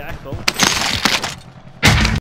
axle.